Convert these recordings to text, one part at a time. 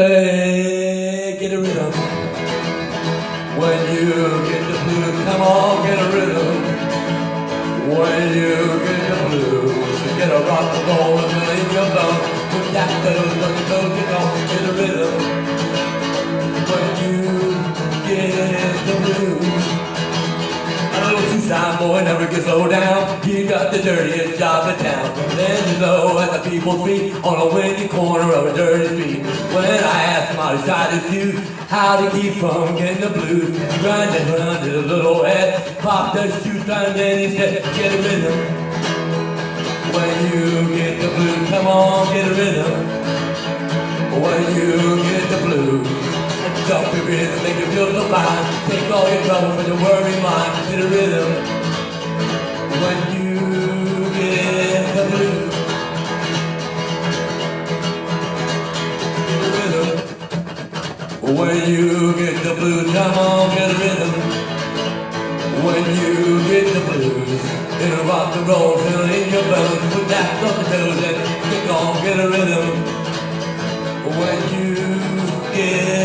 Hey, get a rhythm. When you get the blues, come on, get a rhythm. When you get the blues, get a rock and roll and in your bone. Put that goes, let it go, Two-time boy never gets slow down. He got the dirtiest job in town. Then you know at the people's feet on a windy corner of a dirty street. When I asked my tried his how to keep from getting the blues, he grinded around his little head, popped the shoe and then he said, get a rhythm. When you get the blues, come on, get a rhythm. When you get the blues, jump your rhythm, make you feel so fine. Take all your trouble from your worry mind, a rhythm. When you get the blues, get a rhythm. When you get the blues, come on, get a rhythm. When you get the blues, in a rock and roll, feel in your bones, put that on the toes and kick on, get a rhythm. When you get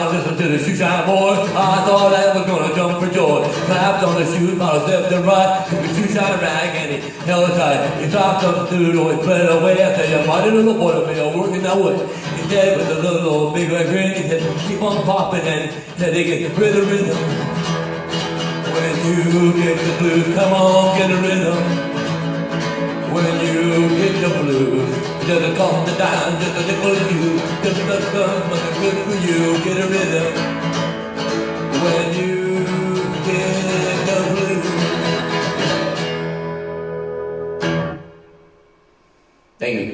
down, listen to the shoe shine boy. I thought I was gonna jump for joy. Clapped on the shoes, followed left and right. Took the shoe shine rag and he held it tight. He dropped up the and put it away. I tell you, mighty little you're working that way. He said with a little old big red grin, he said, keep on popping and said he get the of rhythm. When you get the blues, come on, get a rhythm. When you get the blues, just a cost the dime, just a nickel you, gun, but good for you, get a rhythm. When you get the blues. Thank you.